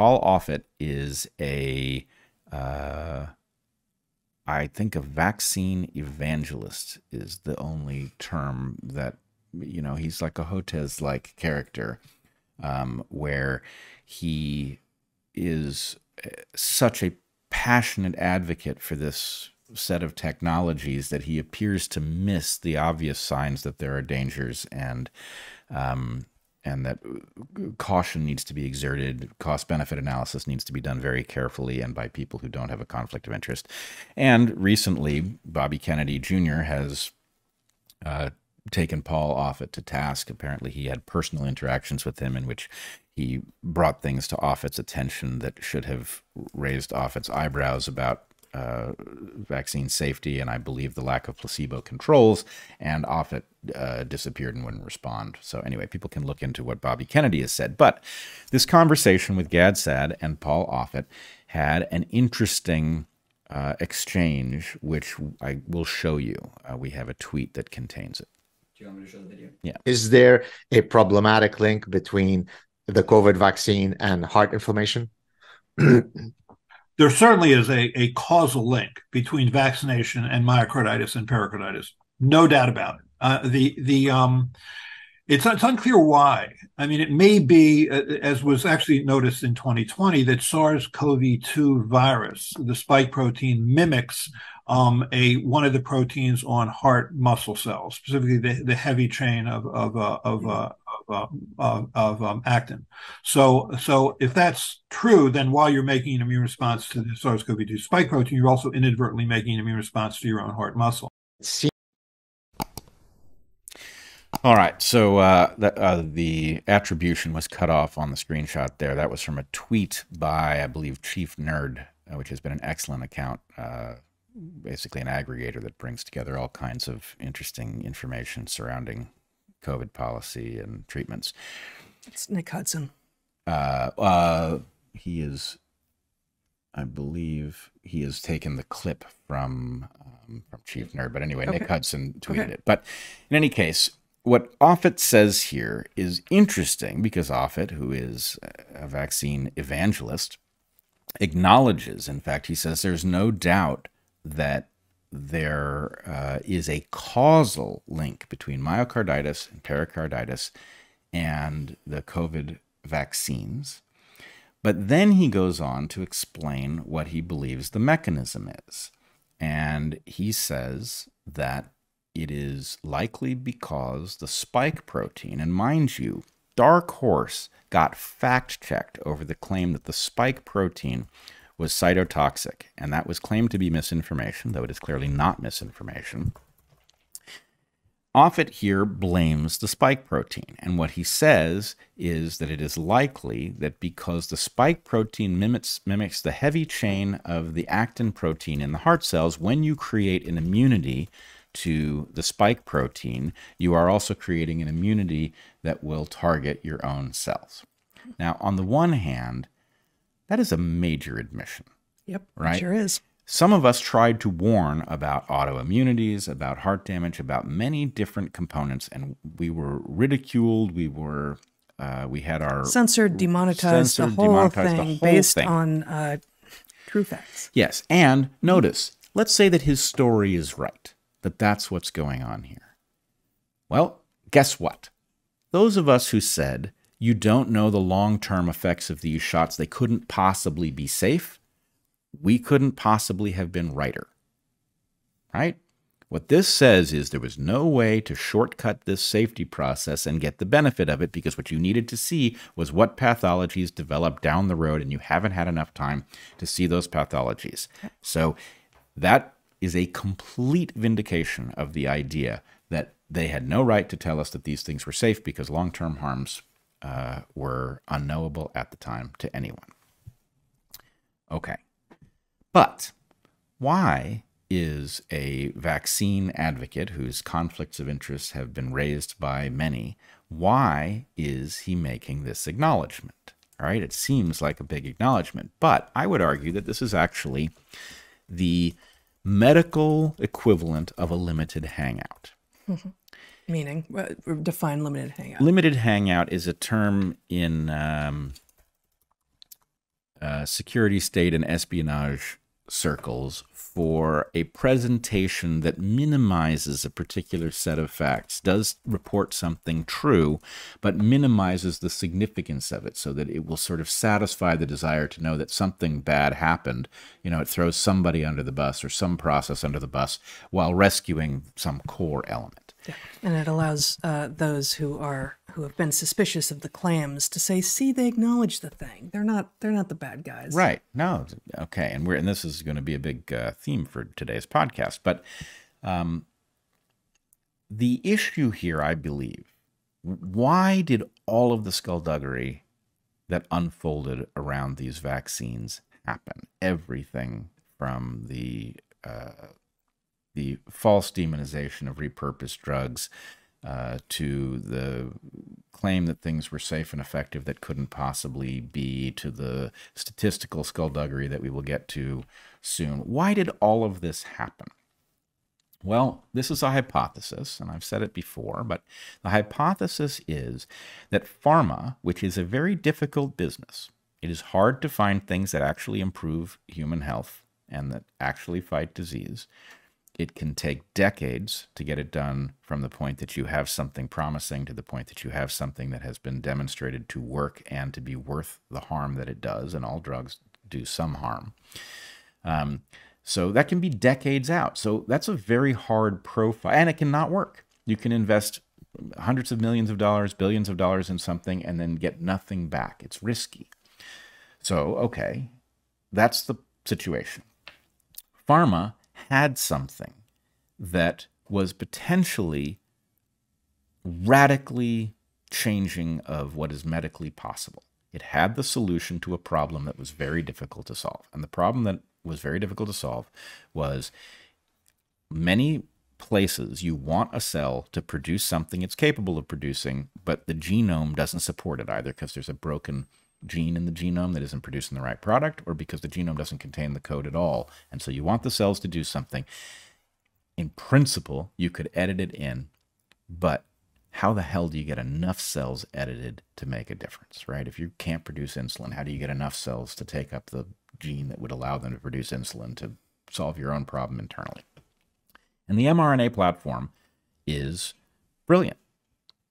Paul Offit is a, uh, I think a vaccine evangelist is the only term that, you know, he's like a Hotez like character um, where he is uh, such a passionate advocate for this set of technologies that he appears to miss the obvious signs that there are dangers and um, and that caution needs to be exerted. Cost benefit analysis needs to be done very carefully and by people who don't have a conflict of interest. And recently, Bobby Kennedy Jr. has uh, taken Paul Offit to task. Apparently, he had personal interactions with him in which he brought things to Offit's attention that should have raised Offit's eyebrows about uh, vaccine safety and I believe the lack of placebo controls, and Offit uh, disappeared and wouldn't respond. So, anyway, people can look into what Bobby Kennedy has said. But this conversation with Gad Saad and Paul Offit had an interesting uh, exchange, which I will show you. Uh, we have a tweet that contains it. Do you want me to show the video? Yeah. Is there a problematic link between the COVID vaccine and heart inflammation? there certainly is a, a causal link between vaccination and myocarditis and pericarditis. No doubt about it. Uh, the the um, it's, it's unclear why. I mean, it may be, uh, as was actually noticed in 2020, that SARS-CoV-2 virus, the spike protein, mimics um, a one of the proteins on heart muscle cells, specifically the, the heavy chain of of uh, of, uh, of, of um, actin. So so if that's true, then while you're making an immune response to the SARS-CoV-2 spike protein, you're also inadvertently making an immune response to your own heart muscle. All right, so uh, the, uh, the attribution was cut off on the screenshot there. That was from a tweet by, I believe, Chief Nerd, uh, which has been an excellent account, uh, basically an aggregator that brings together all kinds of interesting information surrounding COVID policy and treatments. It's Nick Hudson. Uh, uh, he is, I believe, he has taken the clip from um, from Chief Nerd. But anyway, okay. Nick Hudson tweeted okay. it. But in any case, what Offit says here is interesting because Offit, who is a vaccine evangelist, acknowledges, in fact, he says there's no doubt that there uh, is a causal link between myocarditis and pericarditis and the COVID vaccines. But then he goes on to explain what he believes the mechanism is. And he says that it is likely because the spike protein, and mind you, Dark Horse got fact checked over the claim that the spike protein was cytotoxic, and that was claimed to be misinformation, though it is clearly not misinformation. Offit here blames the spike protein, and what he says is that it is likely that because the spike protein mimics, mimics the heavy chain of the actin protein in the heart cells, when you create an immunity to the spike protein, you are also creating an immunity that will target your own cells. Now, on the one hand, that is a major admission. Yep, right? sure is. Some of us tried to warn about autoimmunities, about heart damage, about many different components, and we were ridiculed. We were, uh, we had our censored, demonetized, censored, the whole demonetized, thing the whole based thing. on uh, true facts. Yes, and notice, let's say that his story is right that that's what's going on here. Well, guess what? Those of us who said you don't know the long term effects of these shots, they couldn't possibly be safe, we couldn't possibly have been righter. Right? What this says is there was no way to shortcut this safety process and get the benefit of it because what you needed to see was what pathologies develop down the road, and you haven't had enough time to see those pathologies. So that is a complete vindication of the idea that they had no right to tell us that these things were safe because long term harms uh, were unknowable at the time to anyone. Okay. But why is a vaccine advocate whose conflicts of interest have been raised by many, why is he making this acknowledgement? All right, it seems like a big acknowledgement, but I would argue that this is actually the medical equivalent of a limited hangout. Mm-hmm. Meaning, define limited hangout. Limited hangout is a term in um, uh, security state and espionage circles for a presentation that minimizes a particular set of facts, does report something true, but minimizes the significance of it so that it will sort of satisfy the desire to know that something bad happened. You know, it throws somebody under the bus or some process under the bus while rescuing some core element. Yeah. And it allows uh, those who are who have been suspicious of the clams to say, "See, they acknowledge the thing. They're not. They're not the bad guys." Right. No. Okay. And we're and this is going to be a big uh, theme for today's podcast. But um, the issue here, I believe, why did all of the skullduggery that unfolded around these vaccines happen? Everything from the uh, the false demonization of repurposed drugs uh, to the claim that things were safe and effective that couldn't possibly be, to the statistical skullduggery that we will get to soon. Why did all of this happen? Well, this is a hypothesis, and I've said it before, but the hypothesis is that pharma, which is a very difficult business, it is hard to find things that actually improve human health and that actually fight disease. It can take decades to get it done from the point that you have something promising to the point that you have something that has been demonstrated to work and to be worth the harm that it does. And all drugs do some harm. Um, so that can be decades out. So that's a very hard profile, and it cannot work. You can invest hundreds of millions of dollars, billions of dollars in something, and then get nothing back. It's risky. So, okay, that's the situation. Pharma had something that was potentially radically changing of what is medically possible. It had the solution to a problem that was very difficult to solve. And the problem that was very difficult to solve was many places you want a cell to produce something it's capable of producing, but the genome doesn't support it either because there's a broken gene in the genome that isn't producing the right product or because the genome doesn't contain the code at all. And so you want the cells to do something. In principle, you could edit it in, but how the hell do you get enough cells edited to make a difference, right? If you can't produce insulin, how do you get enough cells to take up the gene that would allow them to produce insulin to solve your own problem internally? And the mRNA platform is brilliant,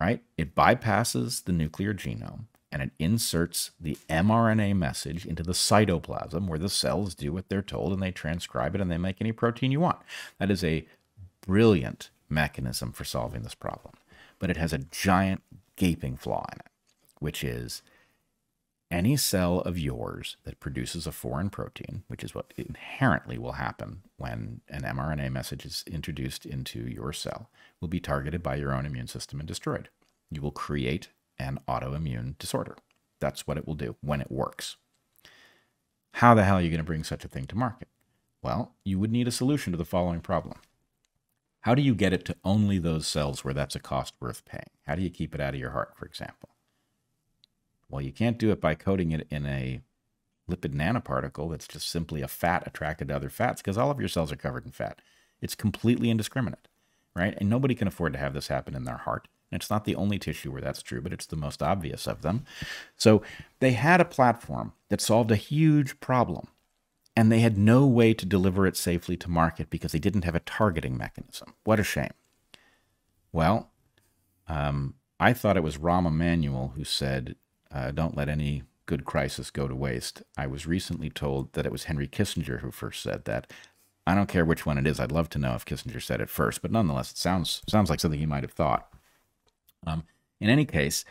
right? It bypasses the nuclear genome and it inserts the mRNA message into the cytoplasm where the cells do what they're told and they transcribe it and they make any protein you want. That is a brilliant mechanism for solving this problem. But it has a giant gaping flaw in it, which is any cell of yours that produces a foreign protein, which is what inherently will happen when an mRNA message is introduced into your cell, will be targeted by your own immune system and destroyed. You will create an autoimmune disorder. That's what it will do when it works. How the hell are you going to bring such a thing to market? Well, you would need a solution to the following problem. How do you get it to only those cells where that's a cost worth paying? How do you keep it out of your heart, for example? Well, you can't do it by coating it in a lipid nanoparticle that's just simply a fat attracted to other fats because all of your cells are covered in fat. It's completely indiscriminate, right? And nobody can afford to have this happen in their heart. It's not the only tissue where that's true, but it's the most obvious of them. So they had a platform that solved a huge problem, and they had no way to deliver it safely to market because they didn't have a targeting mechanism. What a shame. Well, um, I thought it was Rahm Emanuel who said, uh, Don't let any good crisis go to waste. I was recently told that it was Henry Kissinger who first said that. I don't care which one it is. I'd love to know if Kissinger said it first, but nonetheless, it sounds sounds like something he might have thought. Um, in any case,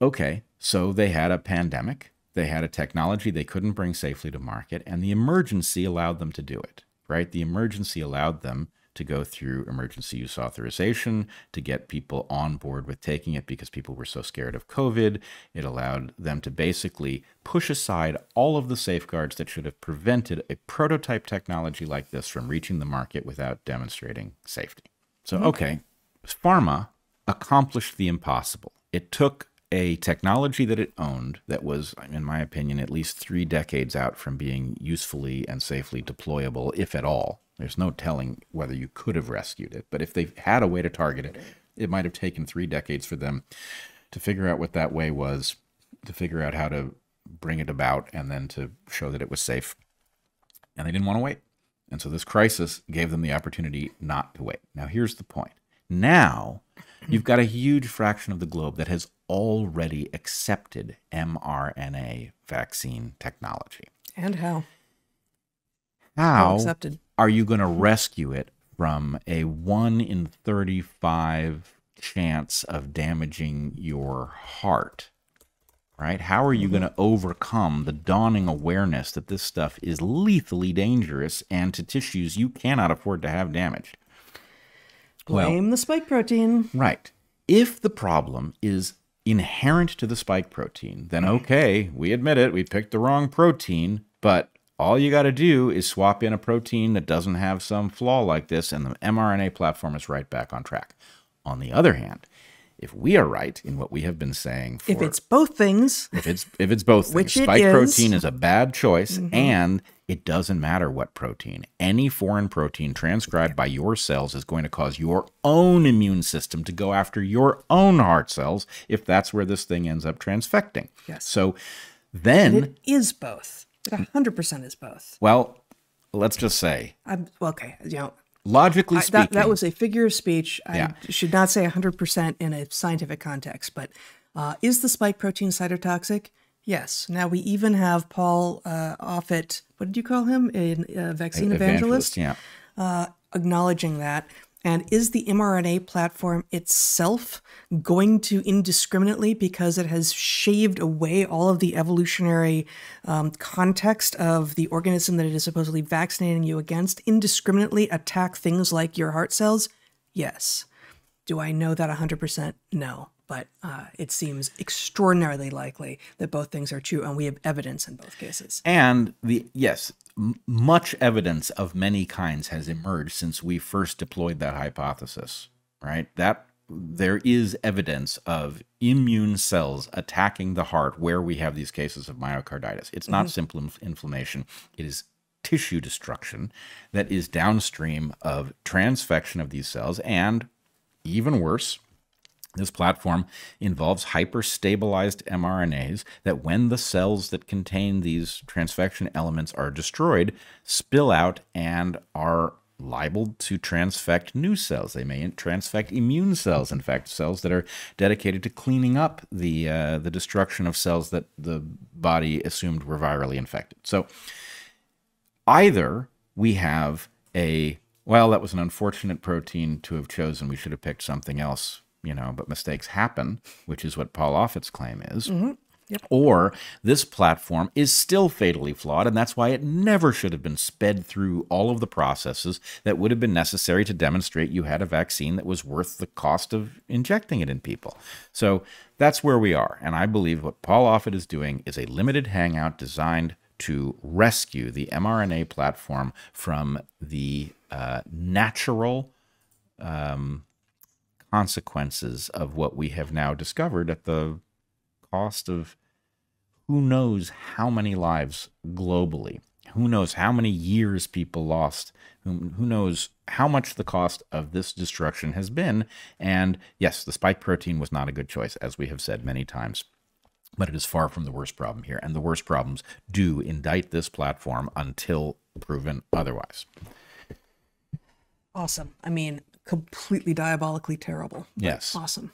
okay, so they had a pandemic, they had a technology they couldn't bring safely to market, and the emergency allowed them to do it, right? The emergency allowed them to go through emergency use authorization to get people on board with taking it because people were so scared of COVID. It allowed them to basically push aside all of the safeguards that should have prevented a prototype technology like this from reaching the market without demonstrating safety. So, okay, pharma accomplished the impossible. It took a technology that it owned that was, in my opinion, at least three decades out from being usefully and safely deployable, if at all. There's no telling whether you could have rescued it, but if they had a way to target it, it might have taken three decades for them to figure out what that way was, to figure out how to bring it about and then to show that it was safe. And they didn't want to wait. And so this crisis gave them the opportunity not to wait. Now, here's the point. Now, you've got a huge fraction of the globe that has already accepted mRNA vaccine technology. And how? How accepted. are you going to rescue it from a 1 in 35 chance of damaging your heart? Right? How are you mm-hmm. going to overcome the dawning awareness that this stuff is lethally dangerous and to tissues you cannot afford to have damaged? Well- Blame the spike protein. Right. If the problem is inherent to the spike protein, then okay, we admit it, we picked the wrong protein, but all you got to do is swap in a protein that doesn't have some flaw like this, and the mRNA platform is right back on track. On the other hand, if we are right in what we have been saying, for, If it's both things, if it's if it's both things, Which spike is. protein is a bad choice, mm-hmm. and it doesn't matter what protein. Any foreign protein transcribed by your cells is going to cause your own immune system to go after your own heart cells if that's where this thing ends up transfecting. Yes. So then, it is both. It 100% is both. well, let's just say, I'm okay. You know, logically I, speaking, that, that was a figure of speech. I Yeah. should not say 100% in a scientific context, but uh, is the spike protein cytotoxic? Yes. Now we even have Paul uh, Offit, what did you call him? A, a vaccine evangelist? yeah. acknowledging that. And is the mRNA platform itself going to indiscriminately, because it has shaved away all of the evolutionary um, context of the organism that it is supposedly vaccinating you against, indiscriminately attack things like your heart cells? Yes. Do I know that 100%? No. But uh, it seems extraordinarily likely that both things are true, and we have evidence in both cases. And the yes, m- much evidence of many kinds has emerged since we first deployed that hypothesis, right? That there is evidence of immune cells attacking the heart where we have these cases of myocarditis. It's not simple inf- inflammation, it is tissue destruction that is downstream of transfection of these cells and even worse, this platform involves hyperstabilized mRNAs that, when the cells that contain these transfection elements are destroyed, spill out and are liable to transfect new cells. They may transfect immune cells, in fact, cells that are dedicated to cleaning up the uh, the destruction of cells that the body assumed were virally infected. So either we have a well, that was an unfortunate protein to have chosen. We should have picked something else, you know, but mistakes happen, which is what Paul Offit's claim is. Or this platform is still fatally flawed, and that's why it never should have been sped through all of the processes that would have been necessary to demonstrate you had a vaccine that was worth the cost of injecting it in people. So that's where we are. And I believe what Paul Offit is doing is a limited hangout designed to rescue the mRNA platform from the uh, natural um, consequences of what we have now discovered at the cost of who knows how many lives globally. Who knows how many years people lost? Who, knows how much the cost of this destruction has been? And yes, the spike protein was not a good choice, as we have said many times but it is far from the worst problem here. And the worst problems do indict this platform until proven otherwise. Awesome. I mean, completely diabolically terrible. Yes. Awesome.